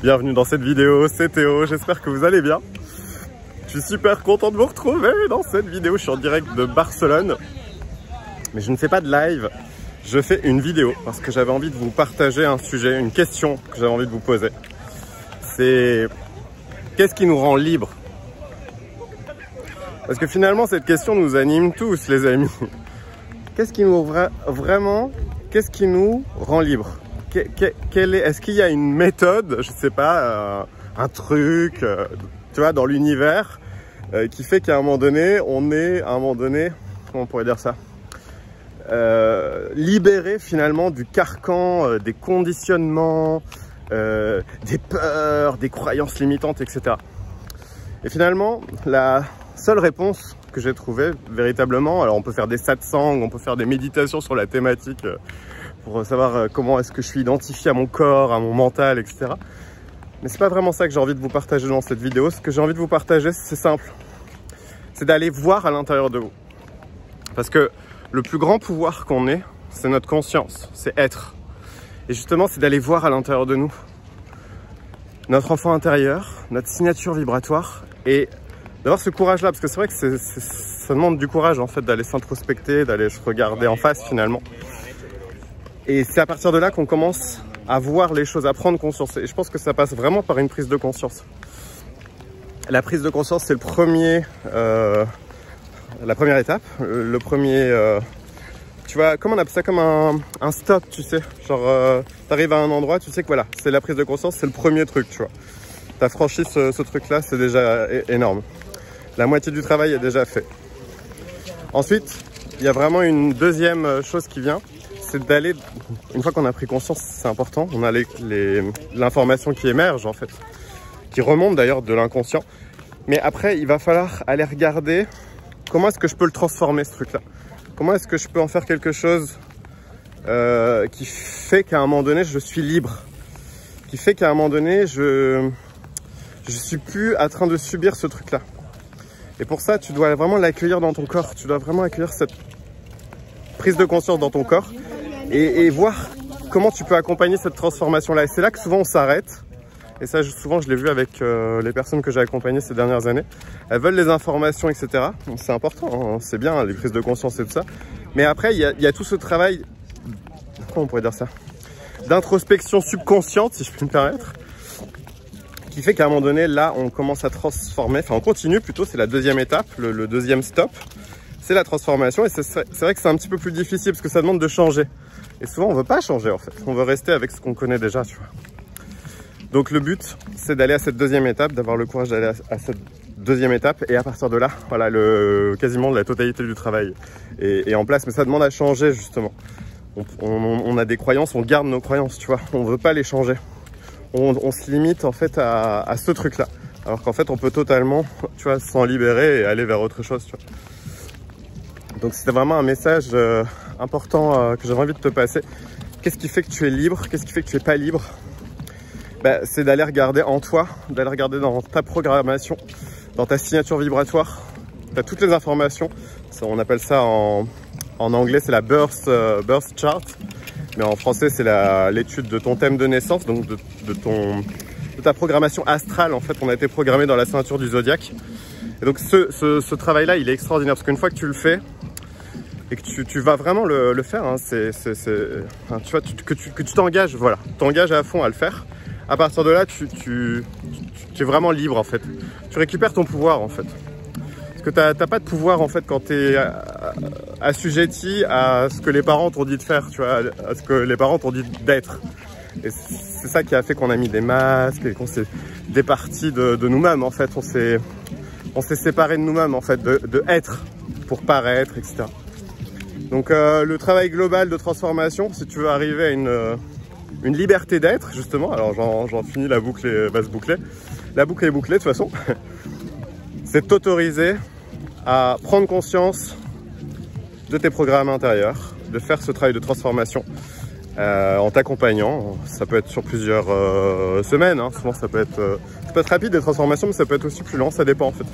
Bienvenue dans cette vidéo, c'est Théo, j'espère que vous allez bien. Je suis super content de vous retrouver dans cette vidéo, je suis en direct de Barcelone. Mais je ne fais pas de live, je fais une vidéo parce que j'avais envie de vous partager un sujet, une question que j'avais envie de vous poser. C'est qu'est-ce qui nous rend libres? Parce que finalement cette question nous anime tous les amis. Qu'est-ce qui nous vraiment, qu'est-ce qui nous rend libres? Est-ce qu'il y a une méthode, je sais pas, euh, un truc, euh, tu vois, dans l'univers euh, qui fait qu'à un moment donné, on est, à un moment donné, comment on pourrait dire ça, libéré finalement du carcan, des conditionnements, des peurs, des croyances limitantes, etc. Et finalement, la seule réponse que j'ai trouvée véritablement, alors on peut faire des satsangs, on peut faire des méditations sur la thématique pour savoir euh, comment est-ce que je suis identifié à mon corps, à mon mental, etc. Mais c'est pas vraiment ça que j'ai envie de vous partager dans cette vidéo. Ce que j'ai envie de vous partager, c'est simple. C'est d'aller voir à l'intérieur de vous. Parce que le plus grand pouvoir qu'on ait, c'est notre conscience, c'est être. Et justement, c'est d'aller voir à l'intérieur de nous notre enfant intérieur, notre signature vibratoire et d'avoir ce courage-là. Parce que c'est vrai que ça demande du courage en fait d'aller s'introspecter, d'aller se regarder en face finalement. Et c'est à partir de là qu'on commence à voir les choses, à prendre conscience. Et je pense que ça passe vraiment par une prise de conscience. La prise de conscience, c'est le premier, euh, la première étape, le premier, euh, tu vois, comment on appelle ça? Comme un, stop, tu sais, genre, euh, t'arrives à un endroit, tu sais que voilà, c'est la prise de conscience, c'est le premier truc, tu vois. T'as franchi ce, ce truc-là, c'est déjà énorme. La moitié du travail est déjà fait. Ensuite, il y a vraiment une deuxième chose qui vient, c'est d'aller, une fois qu'on a pris conscience, c'est important, on a l'information qui émerge en fait, qui remonte d'ailleurs de l'inconscient. Mais après, il va falloir aller regarder comment est-ce que je peux le transformer ce truc-là. Comment est-ce que je peux en faire quelque chose euh, qui fait qu'à un moment donné, je suis libre. Qui fait qu'à un moment donné, je je suis plus en train de subir ce truc-là. Et pour ça, tu dois vraiment l'accueillir dans ton corps. Tu dois vraiment accueillir cette prise de conscience dans ton corps et, voir comment tu peux accompagner cette transformation-là. Et c'est là que souvent on s'arrête. Et ça, souvent, je l'ai vu avec euh, les personnes que j'ai accompagnées ces dernières années. Elles veulent les informations, etc. C'est important, hein. c'est bien, les prises de conscience et tout ça. Mais après, il y a, tout ce travail, comment on pourrait dire ça D'introspection subconsciente, si je puis me permettre, qui fait qu'à un moment donné, là, on commence à transformer, enfin, on continue plutôt, c'est la deuxième étape, le deuxième stop c'est la transformation et c'est vrai que c'est un petit peu plus difficile parce que ça demande de changer. Et souvent on veut pas changer en fait, on veut rester avec ce qu'on connaît déjà, tu vois. Donc le but c'est d'aller à cette deuxième étape, d'avoir le courage d'aller à, cette deuxième étape et à partir de là, voilà, le, quasiment la totalité du travail est, en place. Mais ça demande à changer justement. On, a des croyances, on garde nos croyances, tu vois. On veut pas les changer. On, se limite en fait à, à ce truc-là. Alors qu'en fait on peut totalement, tu vois, s'en libérer et aller vers autre chose, tu vois. Donc c'était vraiment un message euh, important euh, que j'avais envie de te passer. Qu'est-ce qui fait que tu es libre? Qu'est-ce qui fait que tu es pas libre? Bah, C'est d'aller regarder en toi, d'aller regarder dans ta programmation, dans ta signature vibratoire. Tu as toutes les informations. on appelle ça en, anglais, c'est la birth, euh, birth chart. Mais en français, c'est l'étude de ton thème de naissance, donc de, ton, de ta programmation astrale. En fait, on a été programmé dans la ceinture du zodiaque. Et donc ce, ce travail-là, il est extraordinaire parce qu'une fois que tu le fais, et que tu, vas vraiment le, faire, hein. c'est, tu vois, que tu t'engages, voilà, t'engages à fond à le faire. À partir de là, tu, es vraiment libre en fait. Tu récupères ton pouvoir en fait. Parce que tu n'as pas de pouvoir en fait quand tu es assujetti à ce que les parents t'ont dit de faire, tu vois, à ce que les parents t'ont dit d'être. Et c'est ça qui a fait qu'on a mis des masques et qu'on s'est départi de, nous-mêmes en fait. On s'est on s'est séparé de nous-mêmes en fait, de, de être pour paraître, etc. Donc euh, le travail global de transformation, si tu veux arriver à une, euh, liberté d'être, justement, alors j'en finis, la boucle va se boucler. La boucle est bouclée de toute façon. C'est t'autoriser à prendre conscience de tes programmes intérieurs, de faire ce travail de transformation euh, en t'accompagnant. Ça peut être sur plusieurs semaines, hein. souvent ça peut, être, ça peut rapide des transformations, mais ça peut être aussi plus lent, ça dépend en fait.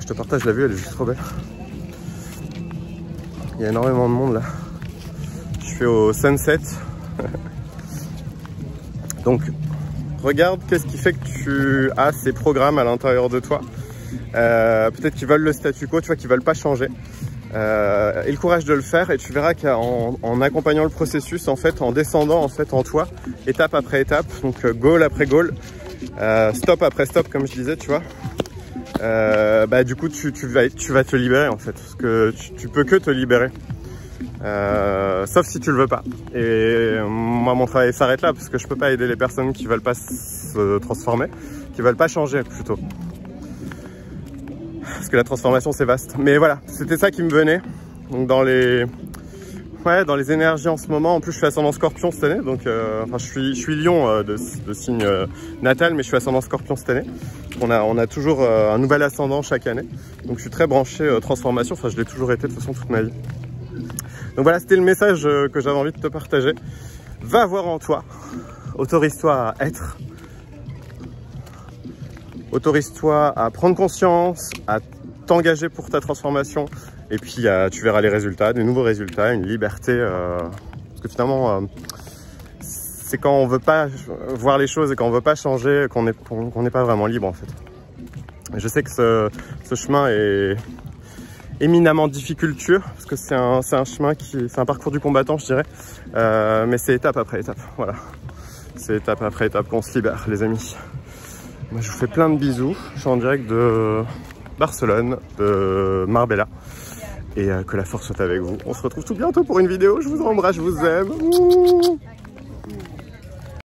Je te partage la vue, elle est juste trop belle. Il y a énormément de monde là. Je suis au sunset. Donc, regarde qu'est-ce qui fait que tu as ces programmes à l'intérieur de toi. Euh, peut-être qu'ils veulent le statu quo, tu vois, qu'ils veulent pas changer. Euh, et le courage de le faire et tu verras qu'en en accompagnant le processus, en fait, en descendant en fait en toi, étape après étape, donc euh, goal après goal, euh, stop après stop, comme je disais, tu vois, euh, bah du coup tu, vas, te libérer en fait, parce que tu, peux que te libérer. Euh, sauf si tu le veux pas. Et moi, mon travail s'arrête là parce que je peux pas aider les personnes qui veulent pas se transformer, qui veulent pas changer plutôt. Parce que la transformation c'est vaste. Mais voilà, c'était ça qui me venait. Dans les, dans les énergies en ce moment. En plus, je suis ascendant Scorpion cette année, donc euh, enfin, je suis, je suis Lion euh, de, signe euh, natal, mais je suis ascendant Scorpion cette année. On a, on a toujours un nouvel ascendant chaque année, donc je suis très branché transformation. Enfin, je l'ai toujours été de toute façon toute ma vie. Donc voilà, c'était le message que j'avais envie de te partager. Va voir en toi. Autorise-toi à être. Autorise-toi à prendre conscience, à t'engager pour ta transformation. Et puis euh, tu verras les résultats, des nouveaux résultats, une liberté. Euh, parce que finalement, euh, c'est quand on veut pas voir les choses et quand on veut pas changer qu'on n'est pas vraiment libre en fait. Je sais que ce, chemin est éminemment difficultueux parce que c'est un, chemin qui c'est un parcours du combattant je dirais mais c'est étape après étape voilà c'est étape après étape qu'on se libère les amis moi je vous fais plein de bisous je suis en direct de Barcelone de Marbella. Et euh, que la force soit avec vous. On se retrouve tout bientôt pour une vidéo. Je vous embrasse je vous aime